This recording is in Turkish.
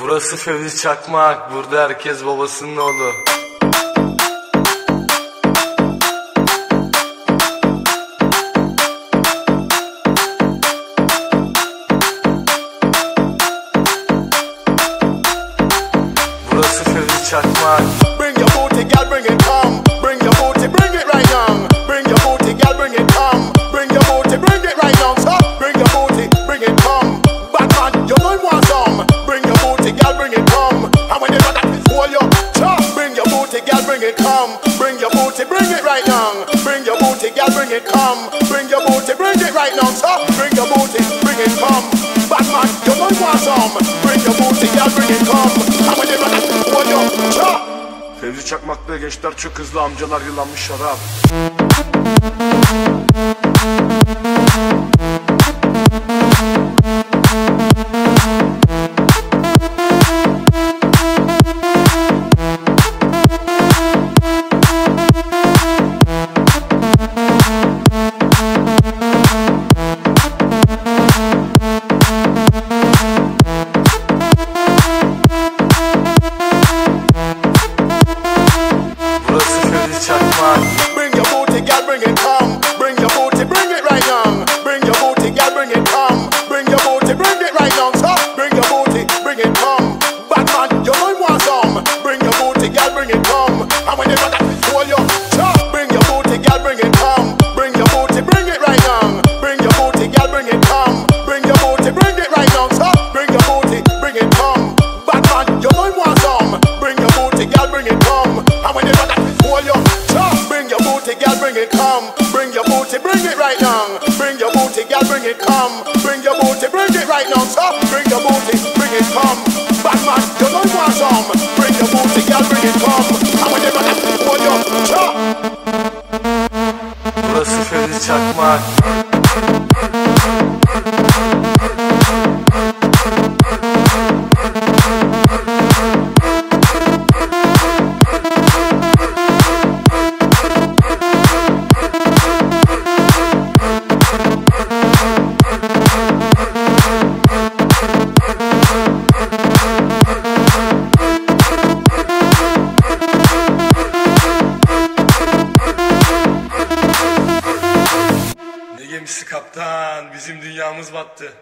Burası Fevzi Çakmak, burada herkes babasının oğlu. Burası Fevzi Çakmak. Bring your booty, girl, bring it it come. Bring your booty, bring it right now. Stop. Bring your booty, bring it come. Batman, you know want some. Bring your booty, girl, bring it come. You got that hold you, stop. Fevzi Çakmak'ta gençler çok hızlı amcalar yılanmış şarap. Stop. Bring your booty, bring it come. You know you want some. Bring your booty, girl, bring it come. And when you got that, you. Stop. Bring your booty, girl, bring it come. Bring your booty, bring it right now. Bring your booty, girl, bring it come. Bring your booty, bring it right now. Stop. Bring your booty, bring it come. You know you want some. Bring your booty, girl, bring it come. And when you got that, you. Stop. Bring your booty, girl, bring it come. Bring your booty, bring it right now. Bring your booty, girl, bring it come. Kaptan? Bizim dünyamız battı.